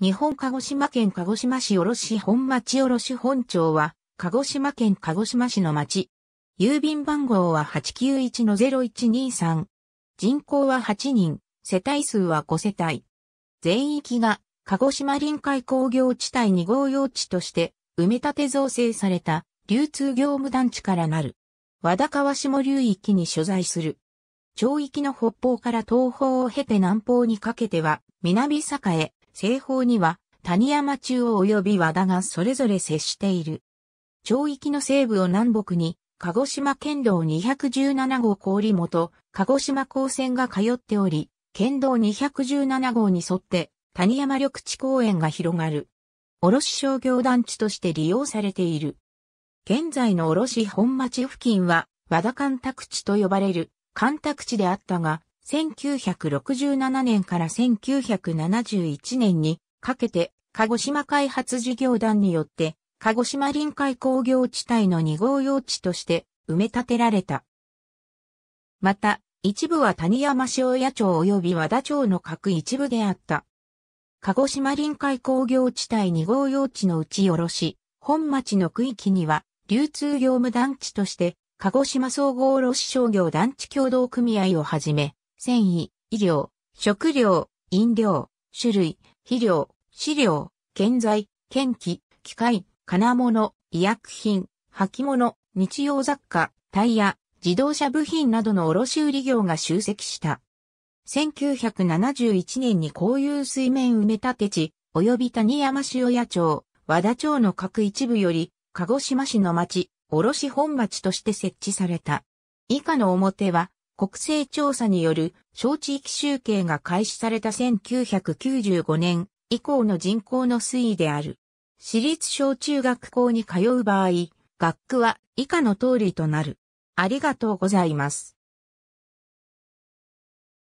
日本鹿児島県鹿児島市卸本町卸本町は、鹿児島県鹿児島市の町。郵便番号は891-0123。人口は8人、世帯数は5世帯。全域が鹿児島臨海工業地帯2号用地として埋め立て造成された流通業務団地からなる。和田川下流域に所在する。町域の北方から東方を経て南方にかけては南栄、西方には谷山中央及び和田がそれぞれ接している。町域の西部を南北に、鹿児島県道217号郡本、鹿児島高線が通っており、県道217号に沿って谷山緑地公園が広がる。卸商業団地として利用されている。現在の卸本町付近は和田干拓地と呼ばれる干拓地であったが、1967年から1971年にかけて鹿児島開発事業団によって鹿児島臨海工業地帯の2号用地として埋め立てられた。また、一部は谷山塩谷町及び和田町の各一部であった。鹿児島臨海工業地帯2号用地のうちよろし、本町の区域には流通業務団地として鹿児島総合卸商業団地協同組合をはじめ、繊維、医療、食料、飲料、種類、肥料、飼料、建材、建機、機械、金物、医薬品、履物、日用雑貨、タイヤ、自動車部品などの卸売業が集積した。1971年に交友水面埋め立て地、及び谷山塩谷町、和田町の各一部より、鹿児島市の町、卸本町として設置された。以下の表は、国勢調査による小地域集計が開始された1995年以降の人口の推移である。私立小中学校に通う場合、学区は以下の通りとなる。ありがとうございます。